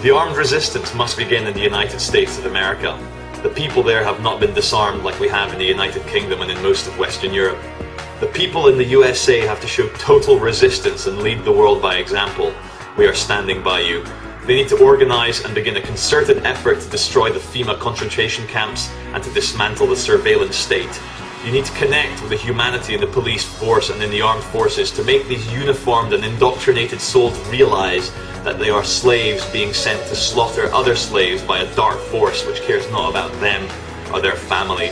The armed resistance must begin in the United States of America. The people there have not been disarmed like we have in the United Kingdom and in most of Western Europe. The people in the USA have to show total resistance and lead the world by example. We are standing by you. They need to organize and begin a concerted effort to destroy the FEMA concentration camps and to dismantle the surveillance state. You need to connect with the humanity in the police force and in the armed forces to make these uniformed and indoctrinated souls realize that they are slaves being sent to slaughter other slaves by a dark force which cares not about them or their family